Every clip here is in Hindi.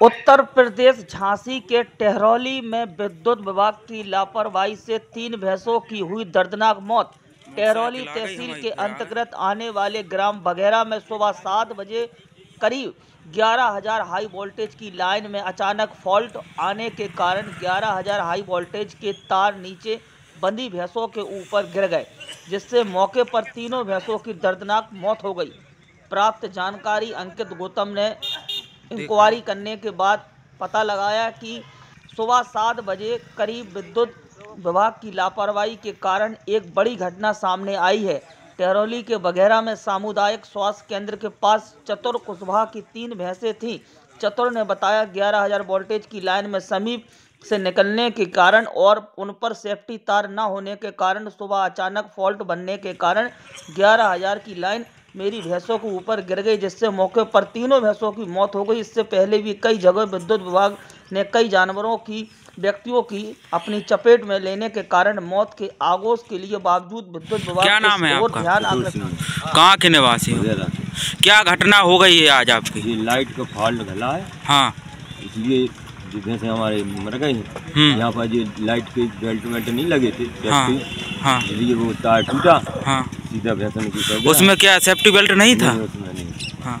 उत्तर प्रदेश झांसी के टहरौली में विद्युत विभाग की लापरवाही से तीन भैंसों की हुई दर्दनाक मौत। टहरौली तहसील के अंतर्गत आने वाले ग्राम बघेरा में सुबह सात बजे करीब ग्यारह हज़ार हाई वोल्टेज की लाइन में अचानक फॉल्ट आने के कारण ग्यारह हज़ार हाई वोल्टेज के तार नीचे बंदी भैंसों के ऊपर गिर गए जिससे मौके पर तीनों भैंसों की दर्दनाक मौत हो गई। प्राप्त जानकारी अंकित गौतम ने इंक्वायरी करने के बाद पता लगाया कि सुबह सात बजे करीब विद्युत विभाग की लापरवाही के कारण एक बड़ी घटना सामने आई है। टहरौली के बघेरा में सामुदायिक स्वास्थ्य केंद्र के पास चतुर कुशवाहा की तीन भैंसें थीं। चतुर ने बताया, ग्यारह हज़ार वोल्टेज की लाइन में समीप से निकलने के कारण और उन पर सेफ्टी तार न होने के कारण सुबह अचानक फॉल्ट बनने के कारण ग्यारह हज़ार की लाइन मेरी भैंसों के ऊपर गिर गई जिससे मौके पर तीनों भैंसों की मौत हो गई। इससे पहले भी कई जगह विद्युत विभाग ने कई जानवरों की व्यक्तियों की अपनी चपेट में लेने के कारण मौत के आगोश के लिए बावजूद विद्युत विभाग क्या नाम है आपका? ध्यान कहाँ के निवासी हो? क्या घटना हो गई है आज आपकी? ये लाइट का फॉल्ट घला है। हाँ। इसलिए जो भैंसे हमारे मर गए हैं हम्म। यहाँ पर जो लाइट के बेल्ट वेल्ट नहीं लगे थे हाँ हाँ। इसलिए वो तार टूटा। हाँ। सीधा भैंसा ने ऊपर उसमें क्या सेफ्टी बेल्ट नहीं था? नहीं, नहीं। हाँ।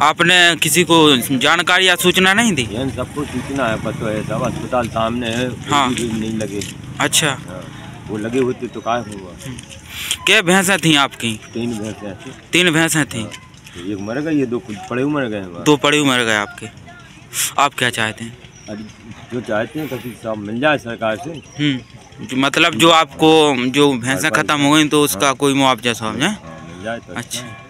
आपने किसी को जानकारी या सूचना नहीं दी? सबको सूचना है पता है सब अस्पताल सामने है हाँ। नहीं लगे। अच्छा। हाँ, वो लगे होते तो क्या हुआ? क्या भैंसें थी आपकी? तीन भैंसे तीन भैंसें थी? तो एक मर गई ये दो पड़े हुए मर गए हैं। दो पड़ी मर गए आपके। आप क्या चाहते हैं? जो चाहते हैं कभी सब मिल जाए सरकार से। हम्म। जो मतलब जो आपको जो भैंसा खत्म हो गई तो उसका कोई मुआवजा समझे हाँ, तो अच्छा। अच्छा है।